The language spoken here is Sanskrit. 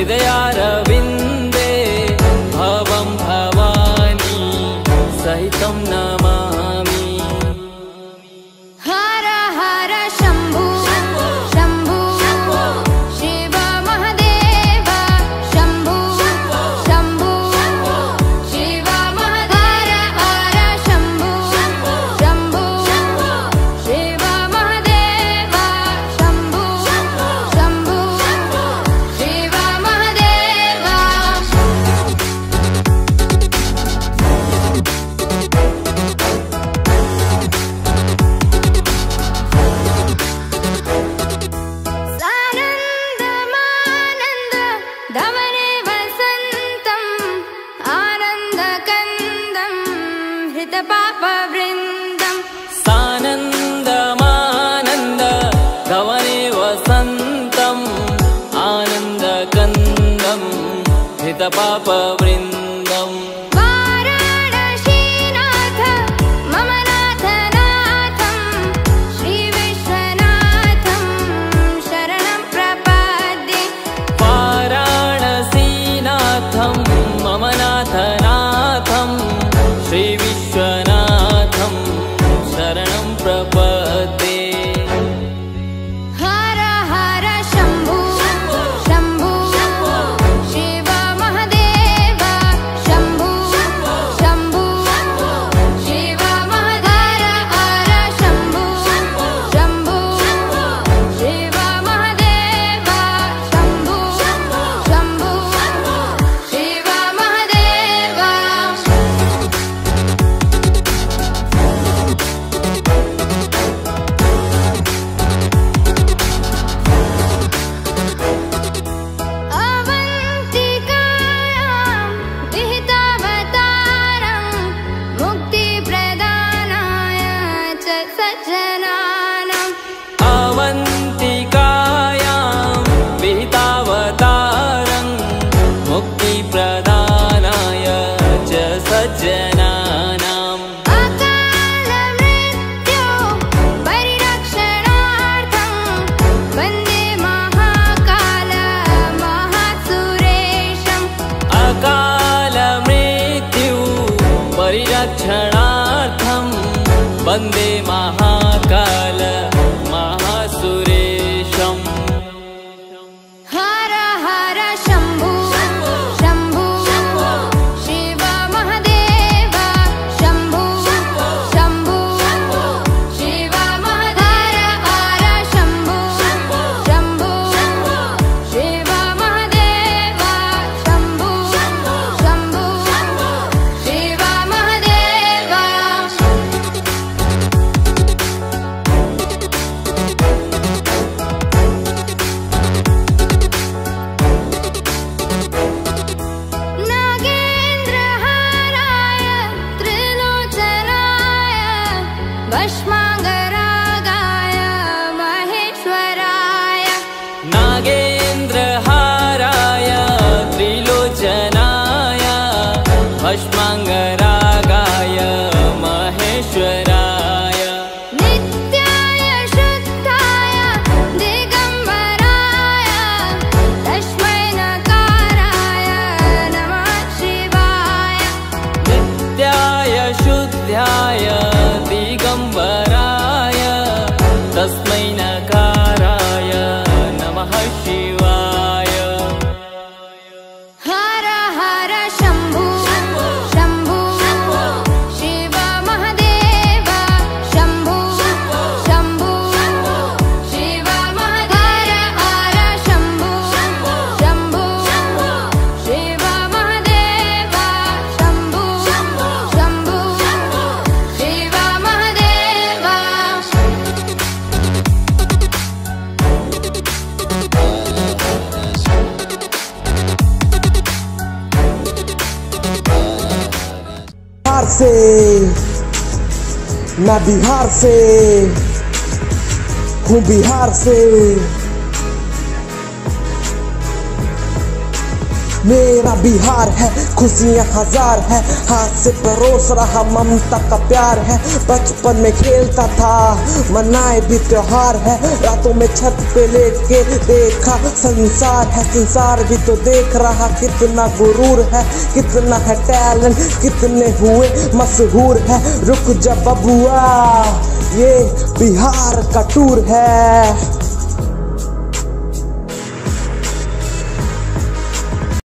हृदयारविन्दे भवं भवानी सहितं न हृतपापवृन्दम् सानन्दमानन्द गवने वसन्तम् आनन्दकन्दम् गन्धम् सज्जनाम् अवन्तिकायां विहितावतारं मुक्तिप्रदानाय च सज्ज brush girl. acercarse, navijarse, cumbijarse. मेरा बिहार है, खुशियाँ हज़ार है, हाथ से परोस रहा ममता का प्यार है। बचपन में खेलता था, मनाए भी त्योहार है। रातों में छत पे लेके देखा संसार है। संसार भी तो देख रहा कितना गुरूर है, कितना है टैलेंट, कितने हुए मशहूर है। रुक जा बबुआ, ये बिहार का टूर है।